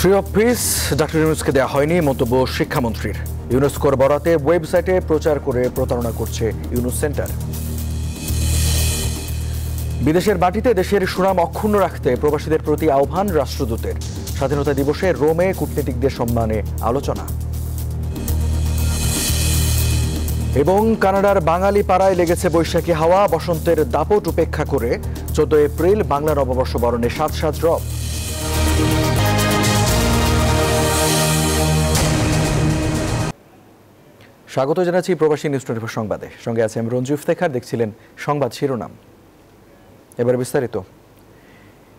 Tree of piece doctor ইউনুসকে দেওয়া হয়নি মন্তব্য শিক্ষামন্ত্রীর। ইউনেস্কোর বরাতে ওয়েবসাইটে প্রচার করে প্রতারণা করছে ইউনুস সেন্টার। বিদেশের বাটিতে দেশের সুনাম অক্ষুণ্ণ রাখতে প্রবাসীদের প্রতি আহ্বান রাষ্ট্রদূতের। স্বাধীনতা দিবসে রোমে কূটনীতিকদের সম্মানে আলোচনা। এবং কানাডার বাঙালি পাড়ায় লেগেছে বৈশাখী হাওয়া, বসন্তের দাপট উপেক্ষা করে চোদ্দ এপ্রিল বাংলা নববর্ষ বরণে সাত সাত রব। স্বাগত জানাচ্ছি প্রবাসী নিউজ টোয়েন্টি সংবাদে। সঙ্গে আছে আমি রঞ্জু ইফতেখার, দেখছিলেন সংবাদ শিরোনাম। এবার বিস্তারিত।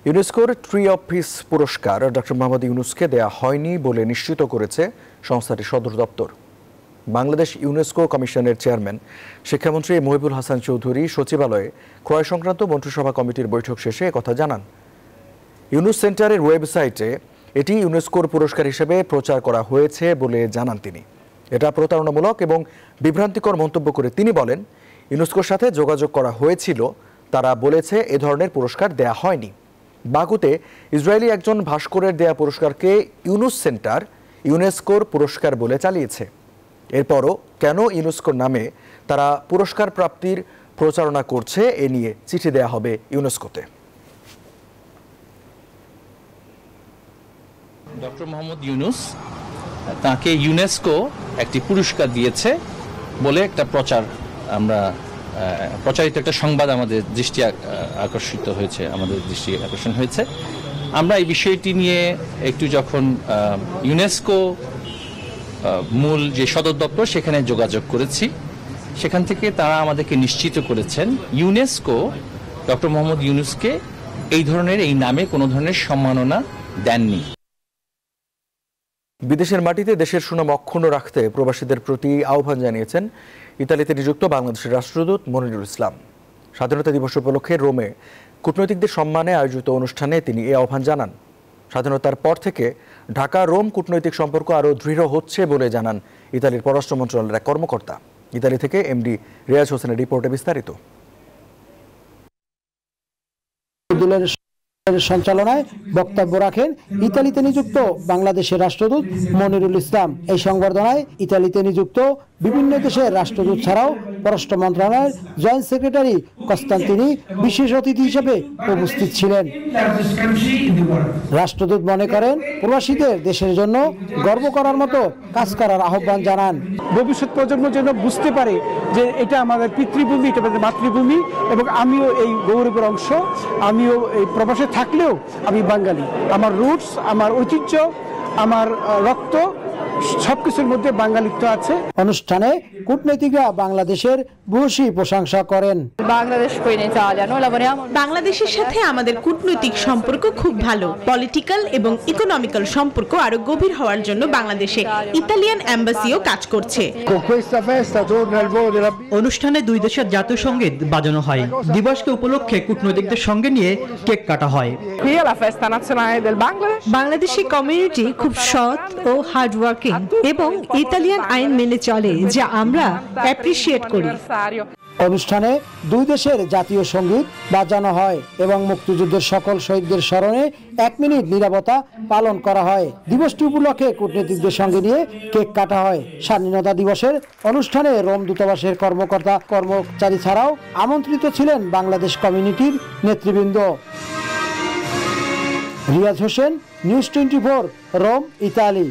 ইউনেস্কোর ট্রি অফ পিস পুরস্কার ডক্টর মোহাম্মদ ইউনুসকে দেয়া হয়নি বলে নিশ্চিত করেছে সংস্থাটির সদর দপ্তর। বাংলাদেশ ইউনেস্কো কমিশনের চেয়ারম্যান, শিক্ষামন্ত্রী মহিবুল হাসান চৌধুরী সচিবালয়ে ক্রয় সংক্রান্ত মন্ত্রিসভা কমিটির বৈঠক শেষে কথা জানান। ইউনুস সেন্টারের ওয়েবসাইটে এটি ইউনেস্কোর পুরস্কার হিসেবে প্রচার করা হয়েছে বলে জানান তিনি। এটা প্রতারণামূলক এবং বিভ্রান্তিকর মন্তব্য করে তিনি বলেন, ইউনেস্কোর সাথে যোগাযোগ করা হয়েছিল, তারা বলেছে এ ধরনের পুরস্কার দেয়া হয়নি। বাকুতে ইসরায়েলি একজন ভাস্করের দেয়া পুরস্কারকে ইউনুস সেন্টার, ইউনেস্কোর পুরস্কার বলে চালিয়েছে। এরপরও কেন ইউনেস্কোর নামে তারা পুরস্কার প্রাপ্তির প্রচারণা করছে এ নিয়ে চিঠি দেয়া হবে ইউনেস্কোতে। ডক্টর মোহাম্মদ ইউনুস তাকে ইউনেস্কো একটি পুরস্কার দিয়েছে বলে একটা প্রচার আমরা প্রচারিত একটা সংবাদ আমাদের দৃষ্টি আকর্ষিত হয়েছে, আমাদের দৃষ্টি আকর্ষণ হয়েছে। আমরা এই বিষয়টি নিয়ে একটু যখন ইউনেস্কো মূল যে সদর দপ্তর সেখানে যোগাযোগ করেছি, সেখান থেকে তারা আমাদেরকে নিশ্চিত করেছেন, ইউনেস্কো, ডক্টর মোহাম্মদ ইউনুসকে এই ধরনের, এই নামে কোনো ধরনের সম্মাননা দেননি। বিদেশের মাটিতে দেশের সুনাম অক্ষুণ্ণ রাখতে প্রবাসীদের প্রতি আহ্বান জানিয়েছেন ইতালিতে নিযুক্ত বাংলাদেশের রাষ্ট্রদূত মনিরুল ইসলাম। স্বাধীনতা দিবস উপলক্ষে রোমে কূটনৈতিকদের সম্মানে আয়োজিত অনুষ্ঠানে তিনি এ আহ্বান জানান। স্বাধীনতার পর থেকে ঢাকা রোম কূটনৈতিক সম্পর্ক আরও দৃঢ় হচ্ছে বলে জানান ইতালির পররাষ্ট্র মন্ত্রণালয়ের এক কর্মকর্তা। ইতালি থেকে এমডি রিয়াজ হোসেনের রিপোর্টে বিস্তারিত। সঞ্চালনায় বক্তব্য রাখেন ইতালিতে নিযুক্ত বাংলাদেশের রাষ্ট্রদূত মনিরুল ইসলাম। এই সংবর্ধনায় ইতালিতে নিযুক্ত বিভিন্ন দেশের রাষ্ট্রদূত ছাড়াও পররাষ্ট্র মন্ত্রণালয়ের জয়েন্ট সেক্রেটারি কস্তান্তিনি বিশেষ অতিথি হিসেবে উপস্থিত ছিলেন. রাষ্ট্রদূত মনে করেন, প্রবাসীদের দেশের জন্য গর্ব করার মতো কাজ করার আহ্বান জানান ভবিষ্যৎ প্রজন্ম যেন বুঝতে পারে যে এটা আমাদের পিতৃভূমি, এটা আমাদের মাতৃভূমি এবং আমিও এই গৌরবের অংশ, আমিও এই প্রবাসে থাকলেও আমি বাঙালি আমার রুটস, আমার ঐতিহ্য, আমার রক্ত সবকিছুর মধ্যে বাঙালিত্ব আছে। অনুষ্ঠানে কূটনীতিকরা বাংলাদেশের ভূয়সী প্রশংসা করেন। বাংলাদেশের সাথে আমাদের কূটনৈতিক সম্পর্ক খুব ভালো। পলিটিক্যাল এবং ইকোনমিক্যাল সম্পর্ক আরও গভীর হওয়ার জন্য বাংলাদেশে ইতালিয়ান অ্যাম্বাসিও কাজ করছে। অনুষ্ঠানে দুই দেশের জাতীয় সংগীত বাজানো হয়। দিবসকে উপলক্ষে কূটনৈতিকদের সঙ্গে নিয়ে কেক কাটা হয়. বাংলাদেশি কমিউনিটি খুব সৎ ও হার্ড ওয়ার্কিং এবং ইতালিয়ান আইন মেনে চলে যা আমরা অ্যাপ্রিসিয়েট করি. অনুষ্ঠানে দুই দেশের জাতীয় সংগীত বাজানো হয় এবং মুক্তিযুদ্ধের সকল শহীদদের স্মরণে এক মিনিট নিরাপত্তা পালন করা হয়। দিবসটি উপলক্ষে কূটনীতিকদের সঙ্গে নিয়ে কেক কাটা হয়। স্বাধীনতা দিবসের অনুষ্ঠানে রোম দূতাবাসের কর্মকর্তা কর্মচারী ছাড়াও আমন্ত্রিত ছিলেন বাংলাদেশ কমিউনিটির নেতৃবৃন্দ। Riaz Hossain, news twenty Rome, Italy.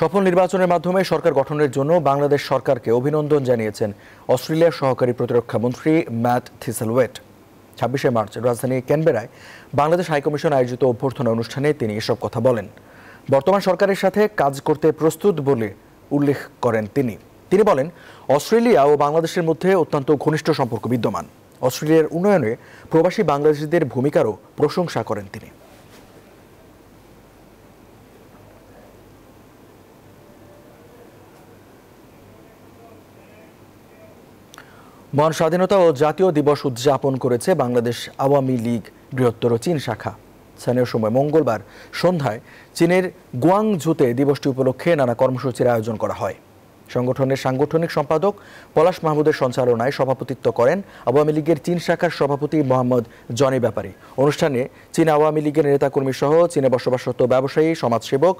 সফল নির্বাচনের মাধ্যমে সরকার গঠনের জন্য বাংলাদেশ সরকারকে অভিনন্দন জানিয়েছেন অস্ট্রেলিয়ার সহকারী প্রতিরক্ষা মন্ত্রী ম্যাট থিসেলওয়েট। ছাব্বিশে মার্চ রাজধানী ক্যানবেরায় বাংলাদেশ হাইকমিশন আয়োজিত অভ্যর্থনা অনুষ্ঠানে তিনি এসব কথা বলেন। বর্তমান সরকারের সাথে কাজ করতে প্রস্তুত বলে উল্লেখ করেন তিনি। তিনি বলেন, অস্ট্রেলিয়া ও বাংলাদেশের মধ্যে অত্যন্ত ঘনিষ্ঠ সম্পর্ক বিদ্যমান। অস্ট্রেলিয়ার উন্নয়নে প্রবাসী বাংলাদেশিদের ভূমিকারও প্রশংসা করেন তিনি। মহান স্বাধীনতা ও জাতীয় দিবস উদযাপন করেছে বাংলাদেশ আওয়ামী লীগ বৃহত্তর চীন শাখা। স্থানীয় সময় মঙ্গলবার সন্ধ্যায় চীনের গুয়াংঝুতে দিবসটি উপলক্ষে নানা কর্মসূচির আয়োজন করা হয়। সংগঠনের সাংগঠনিক সম্পাদক পলাশ মাহমুদের সঞ্চালনায় সভাপতিত্ব করেন আওয়ামী লীগের চীন শাখার সভাপতি মোহাম্মদ জনি ব্যাপারী। অনুষ্ঠানে চীন আওয়ামী লীগের নেতাকর্মী সহ চীনে বসবাসরত ব্যবসায়ী, সমাজসেবক,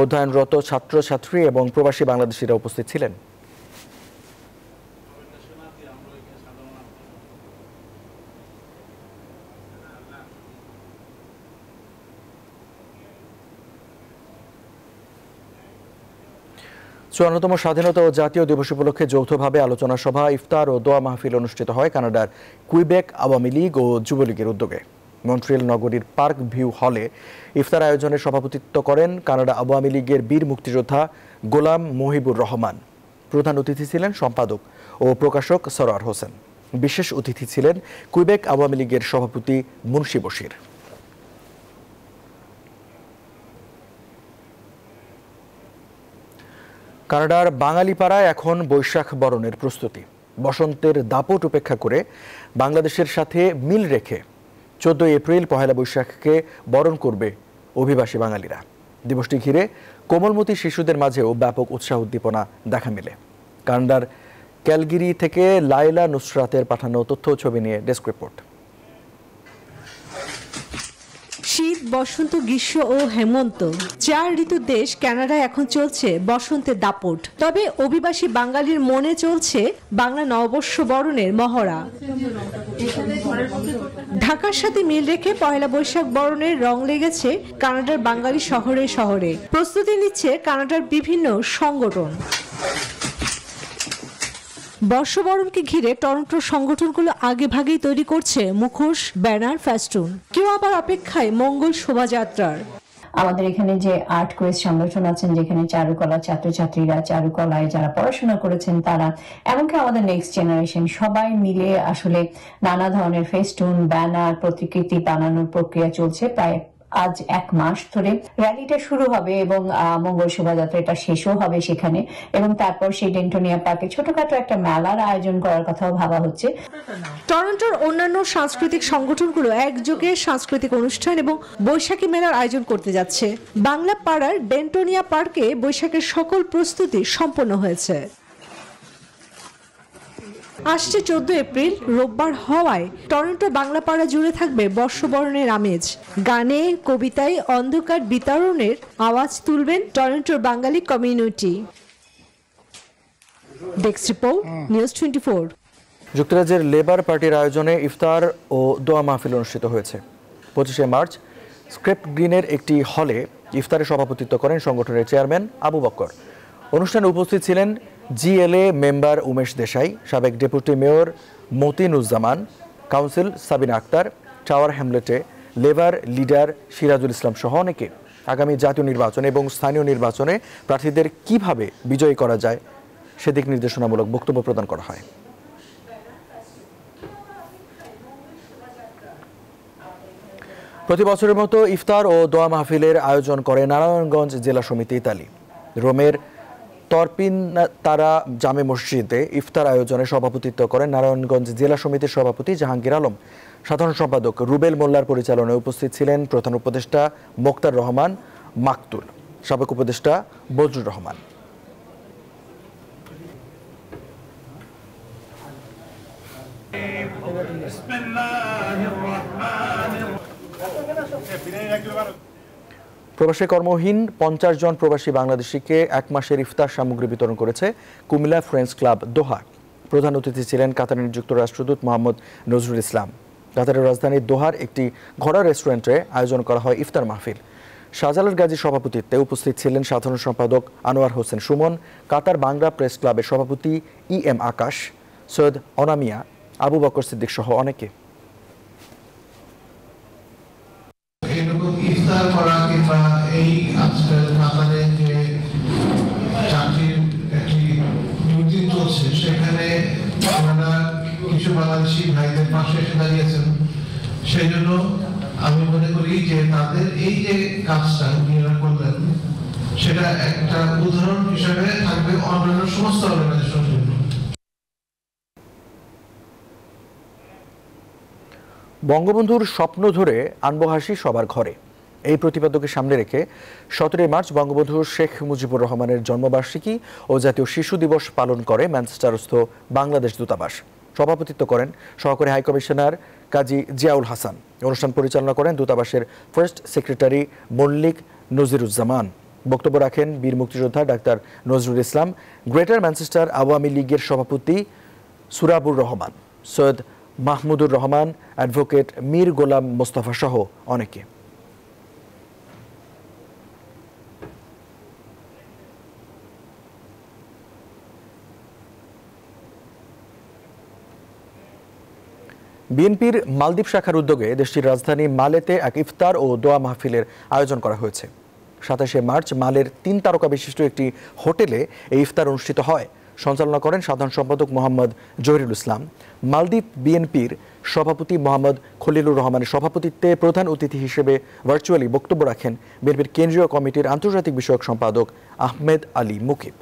অধ্যয়নরত ছাত্রছাত্রী এবং প্রবাসী বাংলাদেশিরা উপস্থিত ছিলেন। চুয়ান্নতম স্বাধীনতা ও জাতীয় দিবস উপলক্ষে যৌথভাবে আলোচনা সভা, ইফতার ও দোয়া মাহফিল অনুষ্ঠিত হয় কানাডার কুইবেক আওয়ামী লীগ ও যুবলীগের উদ্যোগে। মন্ট্রিয়াল নগরীর পার্ক ভিউ হলে ইফতার আয়োজনে সভাপতিত্ব করেন কানাডা আওয়ামী লীগের বীর মুক্তিযোদ্ধা গোলাম মহিবুর রহমান। প্রধান অতিথি ছিলেন সম্পাদক ও প্রকাশক সরোয়ার হোসেন। বিশেষ অতিথি ছিলেন কুইবেক আওয়ামী লীগের সভাপতি মুন্সি বশির। কানাডার বাঙালিপাড়ায় এখন বৈশাখ বরণের প্রস্তুতি। বসন্তের দাপট উপেক্ষা করে বাংলাদেশের সাথে মিল রেখে চোদ্দই এপ্রিল পহেলা বৈশাখকে বরণ করবে অভিবাসী বাঙালিরা। দিবসটি ঘিরে কোমলমতি শিশুদের মাঝেও ব্যাপক উৎসাহ উদ্দীপনা দেখা মেলে। কানাডার ক্যালগিরি থেকে লাইলা নুসরাতের পাঠানো তথ্য ছবি নিয়ে ডেস্ক রিপোর্ট। শীত, বসন্ত, গ্রীষ্ম ও হেমন্ত। চার ঋতুর দেশ কানাডায় এখন চলছে বসন্তের দাপট। তবে অভিবাসী বাঙালির মনে চলছে বাংলা নববর্ষ বরণের মহড়া। ঢাকার সাথে মিল রেখে পয়লা বৈশাখ বরণের রং লেগেছে কানাডার বাঙালি শহরে শহরে। প্রস্তুতি নিচ্ছে কানাডার বিভিন্ন সংগঠন। বর্ষবরণকে ঘিরে টরন্টোর সংগঠনগুলো আগে ভাগেই তৈরি করছে মুখোশ, ব্যানার, ফেস্টুন। কেউ আবার অপেক্ষায় মঙ্গল শোভাযাত্রার। আমাদের এখানে যে আর্ট কুইজ সংগঠন আছেন, যেখানে চারুকলা ছাত্রছাত্রীরা, চারুকলায় যারা পড়াশোনা করেছেন তারা, এমনকি আমাদের নেক্সট জেনারেশন সবাই মিলে আসলে নানা ধরনের ফেস্টুন, ব্যানার, প্রতিকৃতি বানানোর প্রক্রিয়া চলছে। প্রায় আজ এক মাস ধরে র্যালিটা শুরু হবে এবং মঙ্গল শোভাযাত্রা এটা শেষও হবে সেখানে। এবং তারপর সেই ডেন্টোনিয়া পার্কে ছোটখাটো একটা মেলার আয়োজন করার কথাও ভাবা হচ্ছে। টরন্টোর অন্যান্য সাংস্কৃতিক সংগঠনগুলো একযোগে সাংস্কৃতিক অনুষ্ঠান এবং বৈশাখী মেলার আয়োজন করতে যাচ্ছে। বাংলা পাড়ার ডেন্টোনিয়া পার্কে বৈশাখের সকল প্রস্তুতি সম্পন্ন হয়েছে। আসছে চোদ্দ এপ্রিল রোববার হওয়ায় টরন্টো বাংলা পাড়া জুড়ে থাকবে বর্ষবরণের আমেজ। গানে কবিতায় অন্ধকার বিতরণের আওয়াজ তুলবেন টরন্টোর Bangali community. Desk report news twenty four যুক্তরাজ্যের লেবার পার্টির আয়োজনে ইফতার ও দোয়া মাহফিল অনুষ্ঠিত হয়েছে। পঁচিশে মার্চ স্ক্রেপ্ট গ্রিনের একটি হলে ইফতারে সভাপতিত্ব করেন সংগঠনের চেয়ারম্যান আবু বক্কর। অনুষ্ঠানে উপস্থিত ছিলেন জিএলএ মেম্বার উমেশ দেশাই, সাবেক deputy mayor Matinuzzaman, council Sabina Akter, tower হ্যামলেটে Labour leader Sirajul Islam সহ অনেকে। আগামী জাতীয় নির্বাচন এবং স্থানীয় নির্বাচনে প্রার্থীদের কীভাবে বিজয়ী করা যায়, সেদিক নির্দেশনামূলক বক্তব্য প্রদান করা হয়। প্রতি বছরের মতো ইফতার ও দোয়া মাহফিলের আয়োজন করে নারায়ণগঞ্জ জেলা সমিতি ইতালি। রোমের তরপিন তারা জামে মসজিদে ইফতার আয়োজনে সভাপতিত্ব করেন নারায়ণগঞ্জ জেলা সমিতির সভাপতি জাহাঙ্গীর আলম। সাধারণ সম্পাদক রুবেল মোল্লার পরিচালনায় উপস্থিত ছিলেন প্রধান উপদেষ্টা মোক্তার রহমান মাকতুল। সাবেক উপদেষ্টা বজরুর রহমান। প্রবাসী কর্মহীন পঞ্চাশ জন প্রবাসী বাংলাদেশিকে এক মাসের ইফতার সামগ্রী বিতরণ করেছে কুমিল্লা ফ্রেন্ডস ক্লাব, দোহা। প্রধান অতিথি ছিলেন কাতারের নিযুক্ত রাষ্ট্রদূত মোহাম্মদ নজরুল ইসলাম। কাতারের রাজধানী দোহার একটি ঘোড়া রেস্টুরেন্টে আয়োজন করা হয় ইফতার মাহফিল। শাহজালাল গাজীর সভাপতিত্বে উপস্থিত ছিলেন সাধারণ সম্পাদক আনোয়ার হোসেন সুমন, কাতার বাংলা প্রেস ক্লাবের সভাপতি ই এম আকাশ, সৈয়দ অনামিয়া, আবু বকর সিদ্দিক সহ অনেকে এরকম ইফতার করা কিংবা এই আজকাল কাতারে যে চাকরির একটি রুটিন চলছে সেখানে ওনারা কিছু বাংলাদেশি ভাইদের পাশে এসে দাঁড়িয়েছেন। সেই জন্য আমি মনে করি যে তাদের এই যে কাজটা উনিরা করলেন, সেটা একটা উদাহরণ হিসেবে থাকবে অন্যান্য সমস্ত অর্গানাইজেশনের জন্য। বঙ্গবন্ধুর স্বপ্ন ধরে আনব হাসি সবার ঘরে। এই প্রতিপাদ্যকে সামনে রেখে সতেরোই মার্চ বঙ্গবন্ধু শেখ মুজিবুর রহমানের জন্মবার্ষিকী ও জাতীয় শিশু দিবস পালন করে ম্যানচেস্টারস্থ বাংলাদেশ দূতাবাস। সভাপতিত্ব করেন সহকারী হাইকমিশনার কাজী জিয়াউল হাসান। অনুষ্ঠান পরিচালনা করেন দূতাবাসের ফার্স্ট সেক্রেটারি মল্লিক নজিরুজ্জামান। বক্তব্য রাখেন বীর মুক্তিযোদ্ধা doctor Nazrul Islam, Greater Manchester Awami লীগের সভাপতি সুরাবুর রহমান, সৈয়দ মাহমুদুর রহমান, অ্যাডভোকেট মীর গোলাম মোস্তফা সহ অনেকে। বিএনপির মালদ্বীপ শাখার উদ্যোগে দেশটির রাজধানী মালেতে এক ইফতার ও দোয়া মাহফিলের আয়োজন করা হয়েছে। সাতাশে মার্চ মালের তিন তারকা বিশিষ্ট একটি হোটেলে এই ইফতার অনুষ্ঠিত হয়। সঞ্চালনা করেন সাধারণ সম্পাদক মোহাম্মদ জহিরুল ইসলাম। মালদ্বীপ বিএনপির সভাপতি মোহাম্মদ খলিলুর রহমানের সভাপতিত্বে প্রধান অতিথি হিসেবে ভার্চুয়ালি বক্তব্য রাখেন বিএনপির কেন্দ্রীয় কমিটির আন্তর্জাতিক বিষয়ক সম্পাদক আহমেদ আলী মুকিব।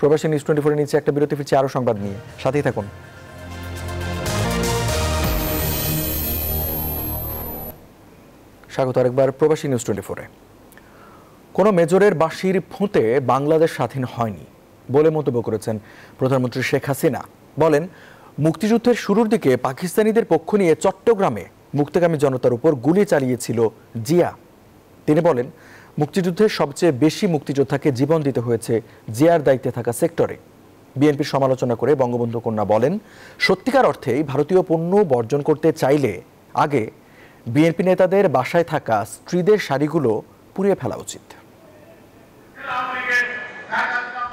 প্রবাসী নিউজ টোয়েন্টি ফোরের নিচে একটা বিরতি ফিরছে, আরও সংবাদ নিয়ে। সাথেই থাকুন। স্বাগত আরেকবার প্রবাসী নিউজ টোয়েন্টি ফোরে। কোনো মেজরের বাঁশির ফুঁতে বাংলাদেশ স্বাধীন হয়নি বলে মন্তব্য করেছেন প্রধানমন্ত্রী শেখ হাসিনা। বলেন, মুক্তিযুদ্ধের শুরুর দিকে পাকিস্তানিদের পক্ষ নিয়ে চট্টগ্রামে মুক্তিকামী জনতার উপর গুলি চালিয়েছিল জিয়া। তিনি বলেন মুক্তিযুদ্ধের সবচেয়ে বেশি মুক্তিযোদ্ধাকে জীবন দিতে হয়েছে জিয়ার দায়িত্বে থাকা সেক্টরে। বিএনপির সমালোচনা করে বঙ্গবন্ধু কন্যা বলেন, সত্যিকার অর্থেই ভারতীয় পণ্য বর্জন করতে চাইলে আগে বিএনপি নেতাদের বাসায় থাকা স্ত্রীদের শাড়িগুলো পুড়িয়ে ফেলা উচিত।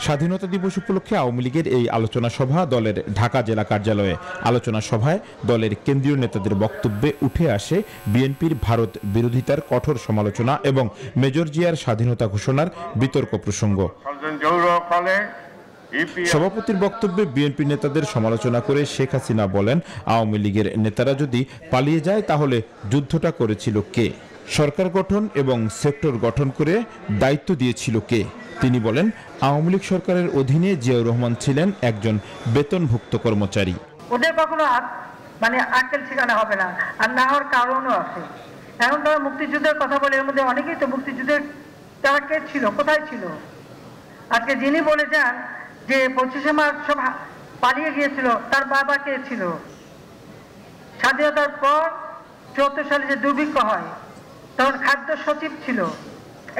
স্বাধীনতা দিবস উপলক্ষে আওয়ামী লীগের এই আলোচনা সভা দলের ঢাকা জেলা কার্যালয়ে আলোচনা সভায় দলের কেন্দ্রীয় নেতাদের বক্তব্যে উঠে আসে বিএনপির ভারত বিরোধিতার কঠোর সমালোচনা এবং মেজর জিয়ার স্বাধীনতা ঘোষণার বিতর্ক প্রসঙ্গ। সভাপতির বক্তব্যে বিএনপি নেতাদের সমালোচনা করে শেখ হাসিনা বলেন, আওয়ামী লীগের নেতারা যদি পালিয়ে যায় তাহলে যুদ্ধটা করেছিল কে? সরকার গঠন এবং সেক্টর গঠন করে দায়িত্ব দিয়েছিল কে? তিনি বলেন, আওয়ামী লীগ সরকারের অধীনে জিয়াউর রহমান ছিলেন একজন বেতনভুক্ত কর্মচারী। ওদের কখনো মানে আটকেল ঠিকানা হবে না, আর না হওয়ার কারণও আছে। এখন তারা মুক্তিযুদ্ধের কথা বলে, এর মধ্যে অনেকেই তো মুক্তিযুদ্ধের, তারা কে ছিল, কোথায় ছিল? আজকে যিনি বলে যান যে পঁচিশে মার্চ সব পালিয়ে গিয়েছিল, তার বাবা কে ছিল? স্বাধীনতার পর চুয়াত্তর সালে যে দুর্ভিক্ষ হয় তখন খাদ্য সচিব ছিল।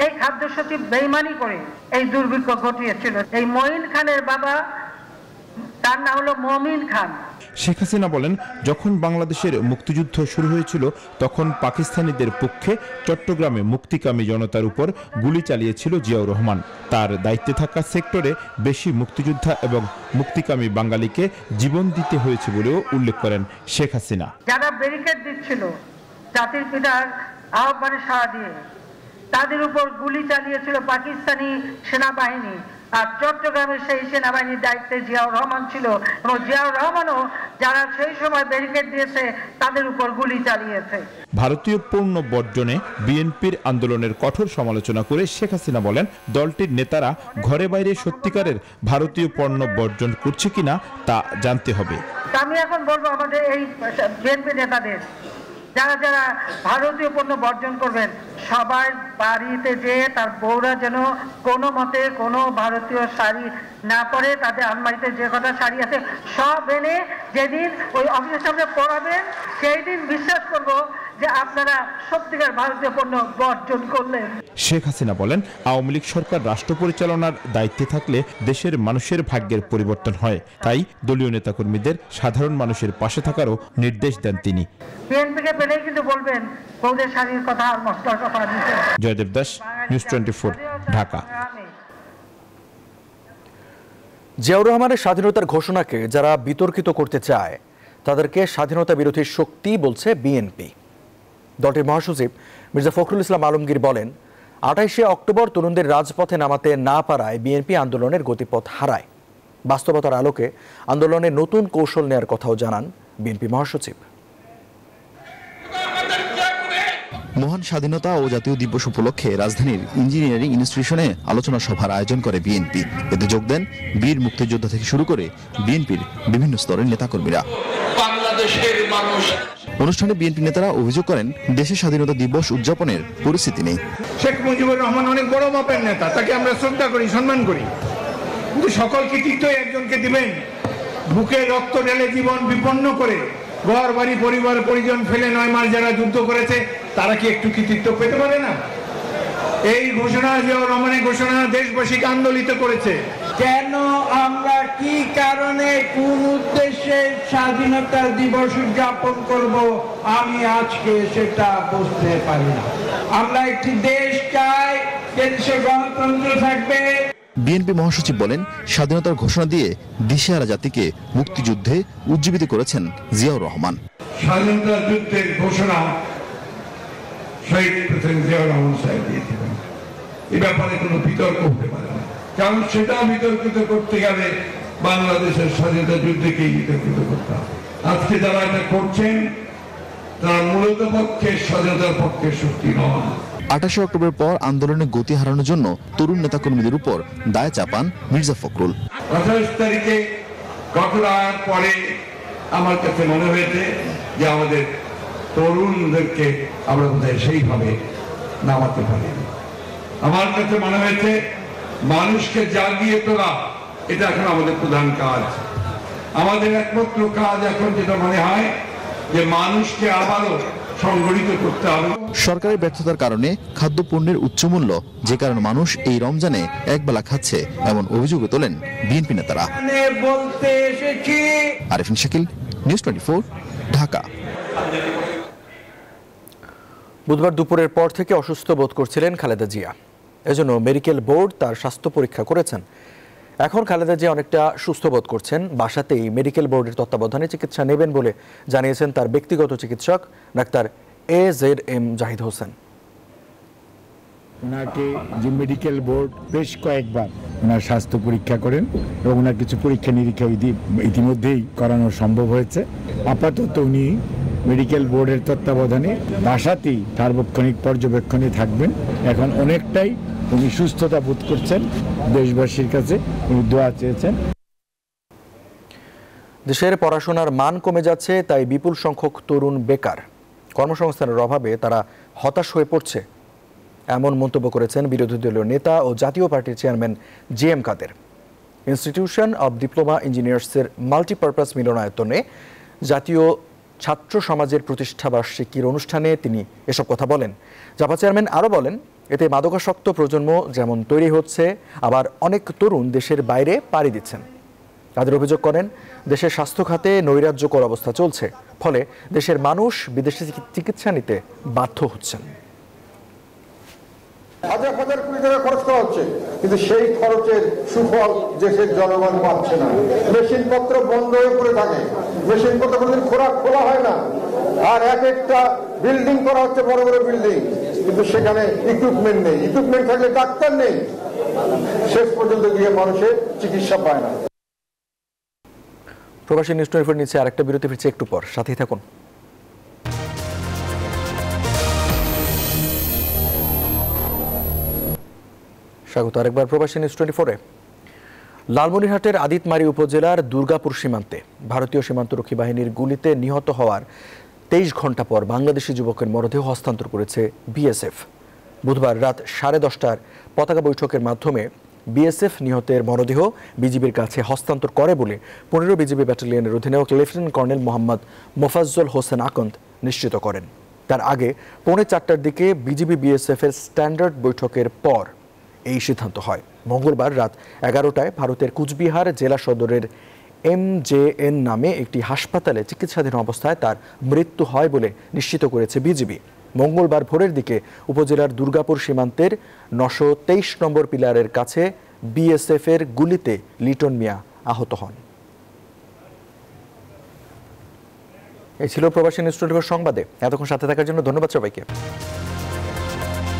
এই খাদ্য সচিব বেইমানি করে এই দুর্ভিক্ষ ঘটিয়েছিল। এই মঈন খানের বাবা তার নাম হলো মমিন খান। শেখ হাসিনা বলেন যখন বাংলাদেশের মুক্তিযুদ্ধ শুরু হয়েছিল তখন পাকিস্তানিদের পক্ষে চট্টগ্রামে মুক্তিকামী জনতার উপর গুলি চালিয়েছিল জিয়াউর রহমান। তার দায়িত্বে থাকা সেক্টরে বেশি মুক্তিযোদ্ধা এবং মুক্তিকামী বাঙালিকে জীবন দিতে হয়েছে বলেও উল্লেখ করেন শেখ হাসিনা। যারা ব্যারিকেড দিচ্ছিল জাতির পিতার আহ্বানে সাড়া দিয়ে তাদের উপর গুলি চালিয়েছিল পাকিস্তানি সেনাবাহিনী। আর চট্টগ্রামের সেই সেনাবাহিনীর দায়িত্বে জিয়াউর রহমান ছিল এবং জিয়াউর রহমানও যারা সেই সময় ব্যারিকেড দিয়েছে তাদের উপর গুলি চালিয়েছে। ভারতীয় পণ্য বর্জনে বিএনপির আন্দোলনের কঠোর সমালোচনা করে শেখ হাসিনা বলেন দলটির নেতারা ঘরে বাইরে সত্যিকারের ভারতীয় পণ্য বর্জন করছে কিনা তা জানতে হবে। আমি এখন বলব আমাদের এই বিএনপি নেতাদের যারা যারা ভারতীয় পণ্য বর্জন করবেন, সবার বাড়িতে যে তার বউরা যেন কোনো মতে কোনো ভারতীয় শাড়ি না পরে, তাদের আলমারিতে যে কটা শাড়ি আছে, সব এনে যেদিন ওই অফিসের সামনে পড়াবেন সেই দিন বিশ্বাস করব যে আপনারা সত্যিকার ভারতীয় পণ্য বর্জন করলেন। শেখ হাসিনা বলেন আওয়ামী লীগ সরকার রাষ্ট্র পরিচালনার দায়িত্বে থাকলে দেশের মানুষের ভাগ্যের পরিবর্তন হয়। তাই দলীয় নেতাকর্মীদের সাধারণ মানুষের পাশে থাকারও নির্দেশ দেন তিনি। বিএনপিকে পেলেই কিন্তু বলবেন বৌদের শাড়ির কথা আর মশলার কথা জয়দেব দাস নিউজ টোয়েন্টি ঢাকা। জিয়াউর রহমানের স্বাধীনতার ঘোষণাকে যারা বিতর্কিত করতে চায় তাদেরকে স্বাধীনতা বিরোধী শক্তি বলছে বিএনপি। দলটির মহাসচিব মির্জা ফখরুল ইসলাম আলমগীর বলেন আঠাইশে অক্টোবর তরুণদের রাজপথে নামাতে না পারায় বিএনপি আন্দোলনের গতিপথ হারায়। বাস্তবতার আলোকে আন্দোলনে নতুন কৌশল নেয়ার কথাও জানান বিএনপি মহাসচিব। মহান স্বাধীনতা ও জাতীয় দিবস উপলক্ষে রাজধানীর ইঞ্জিনিয়ারিং ইনস্টিটিউশনে আলোচনা সভার আয়োজন করে বিএনপি। এতে যোগ দেন বীর মুক্তিযোদ্ধা থেকে শুরু করে বিএনপির বিভিন্ন স্তরের নেতাকর্মীরা। বাংলাদেশের মানুষ। অনুষ্ঠানে বিএনপি নেতারা অভিযোগ করেন দেশের স্বাধীনতা দিবস উদযাপনের পরিস্থিতি নেই। শেখ মুজিবুর রহমান অনেক বড় মাপের নেতা তাকে আমরা শ্রদ্ধা করি সম্মান করি। কিন্তু সকল কৃতিত্ব একজনকে দিবেন। বুকে রক্ত ঢেলে জীবন বিপন্ন করে ঘর বাড়ি পরিবার পরিজন ফেলে নয় মাস যারা যুদ্ধ করেছে তারা কি একটু কৃতিত্ব পেতে পারে না? এই ঘোষণা জিয়াউর রহমানের ঘোষণা দেশবাসীকে আন্দোলিত করেছে কেন আমরা কি কারণে কোন উদ্দেশ্যে স্বাধীনতা দিবস উদযাপন করব? আমি আজকে সেটা বুঝতে পারি না। আমরা একটি দেশ চাই দেশে গণতন্ত্র থাকবে। বিএনপি মহাসচিব বলেন স্বাধীনতার ঘোষণা দিয়ে দিশেহারা জাতিকে মুক্তিযুদ্ধে উজ্জীবিত করেছেন জিয়াউর রহমান। স্বাধীনতা যুদ্ধের ঘোষণা শহীদ প্রেসিডেন্ট জিয়াউর রহমান সাহেব দিয়েছিলেন। এ ব্যাপারে কোনো বিতর্ক হতে পারে না। কারণ সেটা বিতর্কিত করতে গেলে বাংলাদেশের স্বাধীনতা যুদ্ধকেই বিতর্কিত করতে হবে। আজকে যারা এটা করছেন তারা মূলত পক্ষে স্বাধীনতার পক্ষে শক্তি নয় আঠাশে অক্টোবর পর আন্দোলনে গতি হারানোর জন্য তরুণ নেতাকর্মীদের উপর দায় চাপান মির্জা ফখরুল। আঠাশ তারিখে ঘটনার পরে আমার কাছে মনে হয়েছে যে আমাদের তরুণদেরকে আমরা বোধহয় সেইভাবে নামাতে পারি আমার কাছে মনে হয়েছে মানুষকে জাগিয়ে তোলা এটা এখন আমাদের প্রধান কাজ। আমাদের একমাত্র কাজ এখন যেটা মনে হয় যে মানুষকে আবারও সংগঠিত করতে হবে। সরকারের ব্যর্থতার কারণে খাদ্যপণ্যের উচ্চমূল্য যে কারণে মানুষ এই রমজানে একবেলা খাচ্ছে এমন অভিযোগ তোলেন বিএনপি নেতারা। বলতে এসেছি। Arifin Shakil news twenty Dhaka. বুধবার দুপুরের পর থেকে অসুস্থ বোধ করছিলেন খালেদা জিয়া। এজন্য মেডিকেল বোর্ড তার স্বাস্থ্য পরীক্ষা করেছেন। এখন খালেদা জিয়া অনেকটা সুস্থ বোধ করছেন। বাসাতেই মেডিকেল বোর্ডের তত্ত্বাবধানে চিকিৎসা নেবেন বলে জানিয়েছেন তার ব্যক্তিগত চিকিৎসক doctor A Z M Zahid Hossain. ওনাকে যে মেডিকেল বোর্ড বেশ কয়েকবার ওনার স্বাস্থ্য পরীক্ষা করেন এবং ওনার কিছু পরীক্ষা নিরীক্ষা ইতিমধ্যেই করানো সম্ভব হয়েছে। আপাতত উনি মেডিকেল বোর্ডের তত্ত্বাবধানে বাসাতেই সার্বক্ষণিক পর্যবেক্ষণে থাকবেন। এখন অনেকটাই উনি সুস্থতা বোধ করছেন দেশবাসীর কাছে, উনি দোয়া চেয়েছেন। দেশের পড়াশোনার মান কমে যাচ্ছে, তাই বিপুল সংখ্যক তরুণ বেকার। কর্মসংস্থানের অভাবে তারা হতাশ হয়ে পড়ছে। এমন মন্তব্য করেছেন বিরোধী দলীয় নেতা ও জাতীয় পার্টির chairman G M Quader. Institution of diploma ইঞ্জিনিয়ার্সের multipurpose মিলনায়তনে জাতীয় ছাত্র সমাজের প্রতিষ্ঠাবার্ষিকীর অনুষ্ঠানে তিনি এসব কথা বলেন। জাপা চেয়ারম্যান আরও বলেন এতে মাদকাসক্ত প্রজন্ম যেমন তৈরি হচ্ছে, আবার অনেক তরুণ দেশের বাইরে পাড়ি দিচ্ছেন। তাদের অভিযোগ করেন, দেশের স্বাস্থ্য খাতে নৈরাজ্যকর অবস্থা চলছে, ফলে দেশের মানুষ বিদেশে চিকিৎসা নিতে বাধ্য হচ্ছেন। হাজার হাজার কোটি টাকা খরচ করা হচ্ছে, কিন্তু সেই খরচের সুফল দেশের জনগণ পাচ্ছে না। বন্ধ হয়ে পড়ে থাকে কোনোদিন খোলা খোলা হয় না। আর এক একটা বিল্ডিং করা হচ্ছে বড় বড় বিল্ডিং কিন্তু সেখানে ইকুইপমেন্ট নেই। ইকুইপমেন্ট থাকলে ডাক্তার নেই। শেষ পর্যন্ত গিয়ে মানুষের চিকিৎসা পায় না। প্রবাসী নিউজ টোয়েন্টি নিচ্ছে আরেকটা বিরতি, ফিরছে একটু পর। সাথেই থাকুন। স্বাগত আরেকবার প্রবাসী নিউজ টোয়েন্টি ফোরে লালমনিরহাটের আদিতমারি উপজেলার দুর্গাপুর সীমান্তে ভারতীয় সীমান্তরক্ষী বাহিনীর গুলিতে নিহত হওয়ার তেইশ ঘণ্টা পর বাংলাদেশি যুবকের মরদেহ হস্তান্তর করেছে বিএসএফ। বুধবার রাত সাড়ে দশটার পতাকা বৈঠকের মাধ্যমে বিএসএফ নিহতের মরদেহ বিজিবির কাছে হস্তান্তর করে বলে পনেরো বিজিবি ব্যাটালিয়নের অধিনায়ক লেফটেন্যান্ট কর্নেল মোহাম্মদ মোফাজ্জল হোসেন আকন্দ নিশ্চিত করেন। তার আগে পৌনে চারটার দিকে বিজিবি বিএসএফ এর স্ট্যান্ডার্ড বৈঠকের পর এই সিদ্ধান্ত হয়। মঙ্গলবার রাত এগারোটায় ভারতের কুচবিহার জেলা সদরের এম জে এন নামে একটি হাসপাতালে চিকিৎসাধীন অবস্থায় তার মৃত্যু হয় বলে নিশ্চিত করেছে বিজিবি। মঙ্গলবার ভোরের দিকে উপজেলার দুর্গাপুর সীমান্তের নশো তেইশ নম্বর পিলারের কাছে বিএসএফ এর গুলিতে লিটন মিয়া আহত হন। এই ছিল প্রবাসী নিউজ সংবাদে। এতক্ষণ সাথে থাকার জন্য ধন্যবাদ সবাইকে।